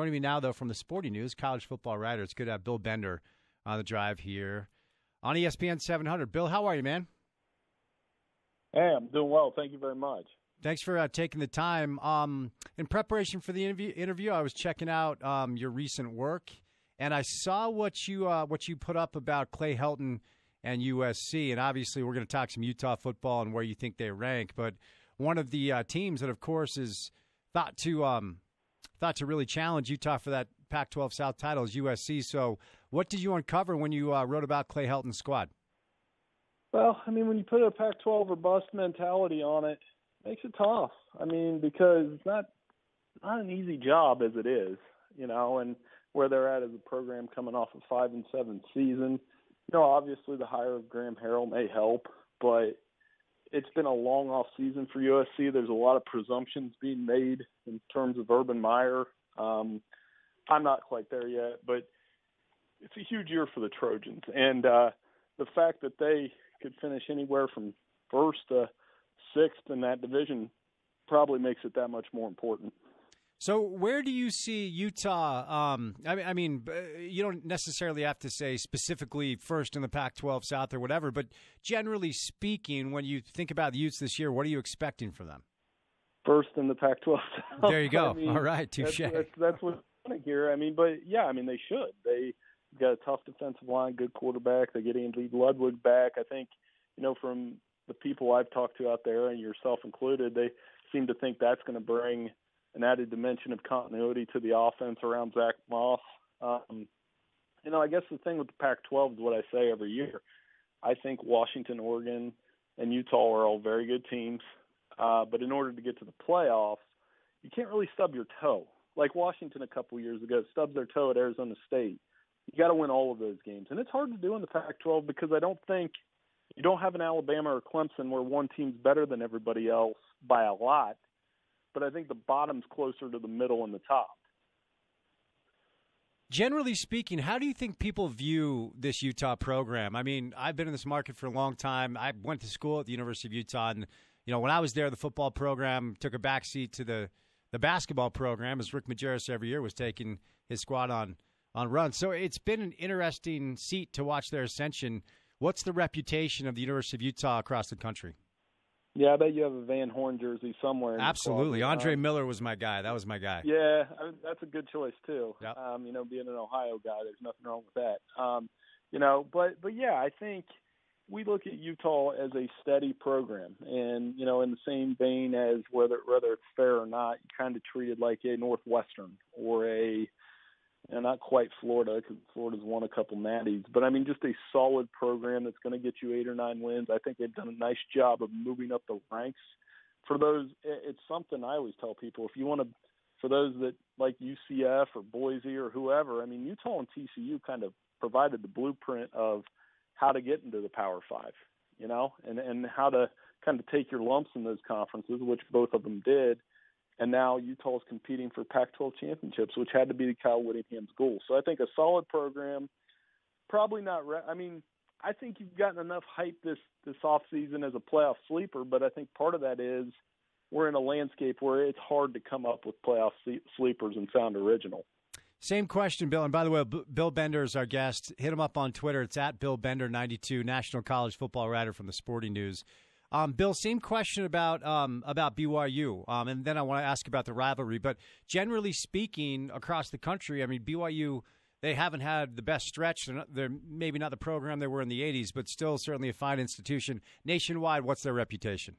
Joining me now, though, from the Sporting News, college football writer. It's good to have Bill Bender on the drive here on ESPN 700. Bill, how are you, man? Hey, I'm doing well. Thank you very much. Thanks for uh, taking the time. Um, in preparation for the interview, interview I was checking out um, your recent work, and I saw what you uh, what you put up about Clay Helton and USC. And obviously, we're going to talk some Utah football and where you think they rank. But one of the uh, teams that, of course, is thought to um, thought to really challenge Utah for that Pac-12 South title is USC. So, what did you uncover when you uh, wrote about Clay Helton's squad? Well, I mean, when you put a Pac-12 or bust mentality on it, it makes it tough. I mean, because it's not not an easy job as it is, you know, and where they're at as a program coming off a five and seven season. You know, obviously the hire of Graham Harrell may help, but it's been a long off season for USC. There's a lot of presumptions being made in terms of Urban Meyer. Um, I'm not quite there yet, but it's a huge year for the Trojans, and uh, the fact that they could finish anywhere from first to sixth in that division probably makes it that much more important. So, where do you see Utah? Um, I mean, I mean, you don't necessarily have to say specifically first in the Pac-12 South or whatever, but generally speaking, when you think about the Utes this year, what are you expecting from them? First in the Pac-12 South. There you go. I mean, All right, touche. That's, that's, that's what I want to hear. I mean, but yeah, I mean, they should. They got a tough defensive line, good quarterback. They get Andy Ludwig back. I think, you know, from the people I've talked to out there, and yourself included, they seem to think that's going to bring an added dimension of continuity to the offense around Zach Moss. Um, you know, I guess the thing with the Pac-12 is what I say every year. I think Washington, Oregon, and Utah are all very good teams, uh, but in order to get to the playoffs, you can't really stub your toe. Like Washington a couple years ago stubs their toe at Arizona State. You got to win all of those games, and it's hard to do in the Pac-12 because I don't think you don't have an Alabama or Clemson where one team's better than everybody else by a lot but I think the bottom's closer to the middle and the top. Generally speaking, how do you think people view this Utah program? I mean, I've been in this market for a long time. I went to school at the University of Utah, and you know, when I was there, the football program took a backseat to the the basketball program, as Rick Majerus every year was taking his squad on on runs. So it's been an interesting seat to watch their ascension. What's the reputation of the University of Utah across the country? Yeah, I bet you have a Van Horn jersey somewhere. Absolutely, Andre um, Miller was my guy. That was my guy. Yeah, I mean, that's a good choice too. Yep. Um, you know, being an Ohio guy, there's nothing wrong with that. Um, you know, but but yeah, I think we look at Utah as a steady program, and you know, in the same vein as whether whether it's fair or not, you kind of treat it like a Northwestern or a and not quite Florida because Florida's won a couple natties, but I mean just a solid program that's going to get you eight or nine wins. I think they've done a nice job of moving up the ranks. For those, it's something I always tell people: if you want to, for those that like UCF or Boise or whoever, I mean Utah and TCU kind of provided the blueprint of how to get into the Power Five, you know, and and how to kind of take your lumps in those conferences, which both of them did and now Utah is competing for Pac-12 championships, which had to be the Kyle Whittingham's goal. So I think a solid program, probably not. Re- I mean, I think you've gotten enough hype this this off season as a playoff sleeper, but I think part of that is we're in a landscape where it's hard to come up with playoff sleepers and sound original. Same question, Bill. And by the way, Bill Bender is our guest. Hit him up on Twitter. It's at Bill Bender ninety two, National College Football writer from the Sporting News. Um, Bill, same question about um, about BYU, um, and then I want to ask about the rivalry. But generally speaking, across the country, I mean BYU they haven't had the best stretch. They're, not, they're, maybe not the program they were in the '80s, but still certainly a fine institution nationwide. What's their reputation?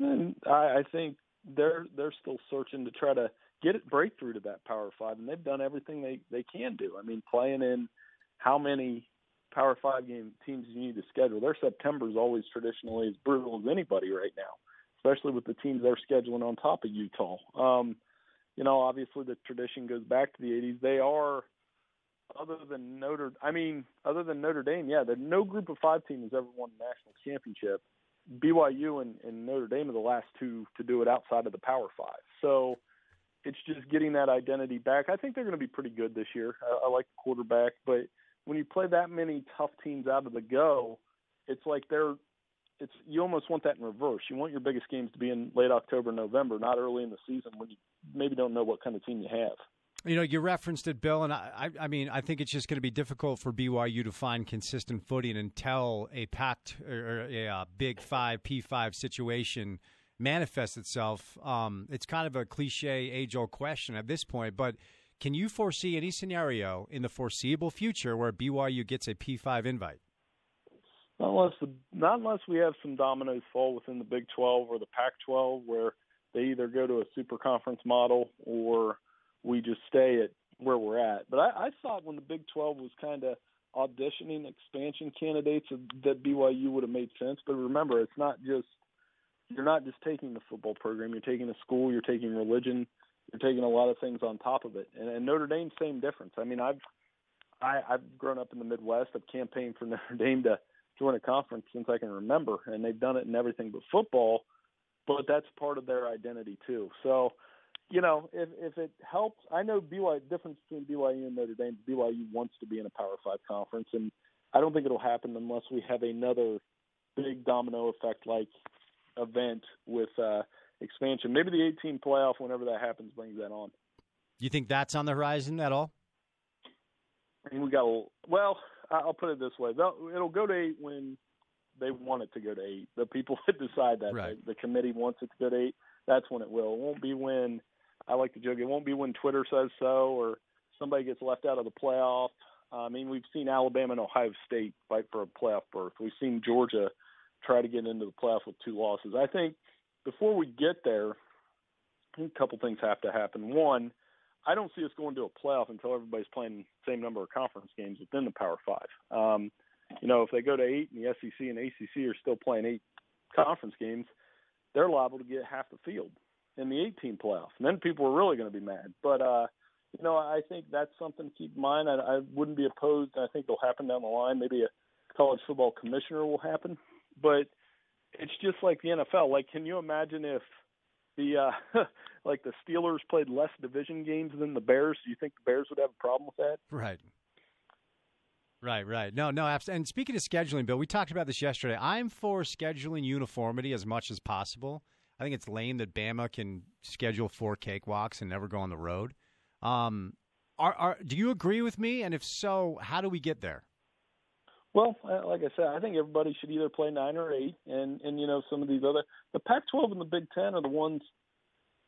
And I, I think they're they're still searching to try to get it breakthrough to that Power Five, and they've done everything they they can do. I mean, playing in how many Power Five game teams you need to schedule. Their September is always traditionally as brutal as anybody right now, especially with the teams they're scheduling on top of Utah. Um, you know, obviously the tradition goes back to the '80s. They are, other than Notre, I mean, other than Notre Dame, yeah, there no group of five team has ever won a national championship. BYU and, and Notre Dame are the last two to do it outside of the Power Five. So it's just getting that identity back. I think they're going to be pretty good this year. I, I like the quarterback, but when you play that many tough teams out of the go, it's like they're it's you almost want that in reverse. You want your biggest games to be in late October, November, not early in the season when you maybe don't know what kind of team you have. You know, you referenced it, Bill, and I, I, mean, I think it's just going to be difficult for BYU to find consistent footing until a packed or a, a Big Five P five situation manifests itself. Um, it's kind of a cliche, age old question at this point, but can you foresee any scenario in the foreseeable future where BYU gets a P five invite? Not unless the, not unless we have some dominoes fall within the Big Twelve or the Pac twelve, where they either go to a super conference model or we just stay at where we're at. But I, I thought when the Big 12 was kind of auditioning expansion candidates that BYU would have made sense. But remember, it's not just you're not just taking the football program. You're taking a school. You're taking religion. You're taking a lot of things on top of it. And, and Notre Dame, same difference. I mean, I've I, I've grown up in the Midwest. I've campaigned for Notre Dame to join a conference since I can remember, and they've done it in everything but football. But that's part of their identity too. So you know, if if it helps, I know BYU difference between BYU and Notre Dame. BYU wants to be in a Power Five conference, and I don't think it'll happen unless we have another big domino effect like event with uh, expansion. Maybe the 18 playoff, whenever that happens, brings that on. Do you think that's on the horizon at all? I mean, we got a, well. I'll put it this way: it'll go to eight when they want it to go to eight. The people that decide that, right. the, the committee wants it to go to eight. That's when it will. It won't be when I like to joke it won't be when Twitter says so or somebody gets left out of the playoff. I mean, we've seen Alabama and Ohio State fight for a playoff berth. We've seen Georgia try to get into the playoff with two losses. I think before we get there, a couple things have to happen. One, I don't see us going to a playoff until everybody's playing the same number of conference games within the Power Five. Um, you know, if they go to eight and the SEC and ACC are still playing eight conference games, they're liable to get half the field in the 18 playoff, and then people are really going to be mad. But uh, you know, I think that's something to keep in mind. I, I wouldn't be opposed. I think it'll happen down the line. Maybe a college football commissioner will happen, but it's just like the NFL. Like, can you imagine if the uh, like the Steelers played less division games than the Bears? Do you think the Bears would have a problem with that? Right. Right, right. No, no. And speaking of scheduling, Bill, we talked about this yesterday. I'm for scheduling uniformity as much as possible. I think it's lame that Bama can schedule four cakewalks and never go on the road. Um, are, are, do you agree with me? And if so, how do we get there? Well, uh, like I said, I think everybody should either play nine or eight, and and you know some of these other the Pac-12 and the Big Ten are the ones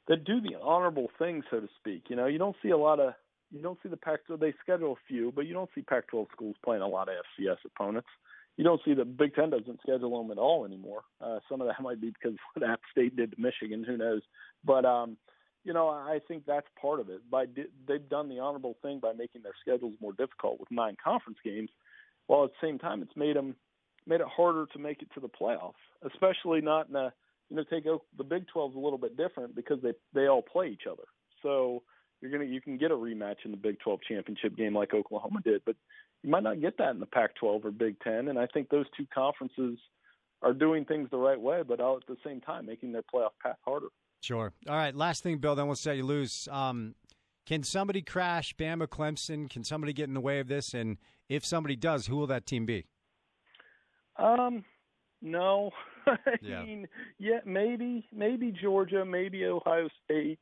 that do the honorable thing, so to speak. You know, you don't see a lot of you don't see the Pac-12. They schedule a few, but you don't see Pac-12 schools playing a lot of FCS opponents you don't see the Big Ten doesn't schedule them at all anymore. Uh, some of that might be because what App State did to Michigan, who knows? But um, you know, I think that's part of it. By they've done the honorable thing by making their schedules more difficult with nine conference games, while at the same time it's made them made it harder to make it to the playoffs, especially not in a you know take the Big 12 is a little bit different because they they all play each other. So you're gonna you can get a rematch in the Big 12 championship game like Oklahoma did, but you might not get that in the Pac-12 or Big Ten. And I think those two conferences are doing things the right way, but all at the same time making their playoff path harder. Sure. All right. Last thing, Bill. Then we'll say you lose. Um, can somebody crash Bama Clemson? Can somebody get in the way of this? And if somebody does, who will that team be? Um, no. I yeah. mean, yeah, maybe, maybe Georgia, maybe Ohio State,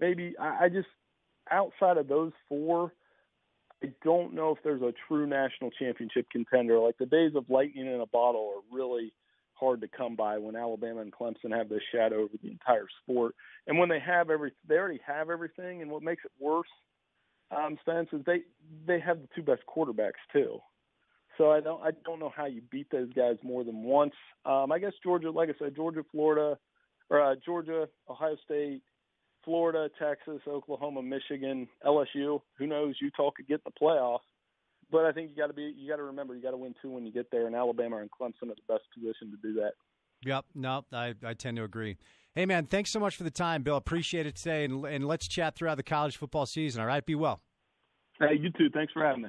maybe. I, I just outside of those four, I don't know if there's a true national championship contender. Like the days of lightning in a bottle are really hard to come by when Alabama and Clemson have this shadow over the entire sport. And when they have every, they already have everything. And what makes it worse, um, Spence, is they they have the two best quarterbacks too. So I don't I don't know how you beat those guys more than once. Um, I guess Georgia, like I said, Georgia, Florida, or uh, Georgia, Ohio State, Florida, Texas, Oklahoma, Michigan, LSU. Who knows? Utah could get in the playoffs. But I think you got to be you got to remember you got to win two when you get there, and Alabama and Clemson are the best position to do that. Yep, no, I, I tend to agree. Hey man, thanks so much for the time, Bill. Appreciate it today, and, and let's chat throughout the college football season. All right, be well. Hey, you too. Thanks for having me.